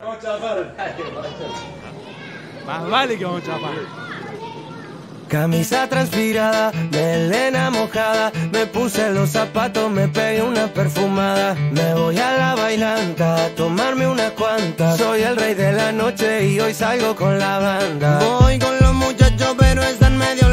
Vamos a chapar. Más vale que vamos a chapar. Camisa transpirada, melena mojada, me puse los zapatos, me pegué una perfumada. Me voy a la bailanta a tomarme unas cuantas. Soy el rey de la noche y hoy salgo con la banda. Voy con los muchachos, pero están medio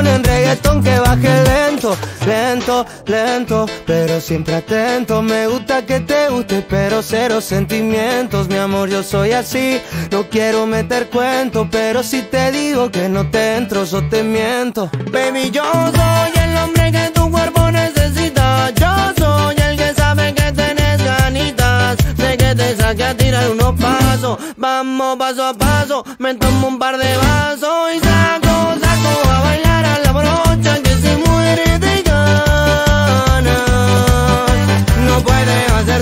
ponen reggaetón que baje lento, lento, lento, pero siempre atento. Me gusta que te guste, pero cero sentimientos, mi amor, yo soy así. No quiero meter cuento, pero si te digo que no te entro, yo te miento. Baby, yo soy el hombre que tu cuerpo necesita. Yo soy el que sabe que tenés ganitas de que te saque a tirar unos pasos. Vamos paso a paso, me tomo un par de vasos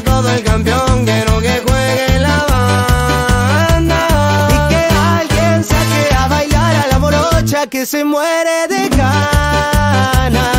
todo el campeón, quiero que juegue la banda. Y que alguien saque a bailar a la morocha que se muere de ganas.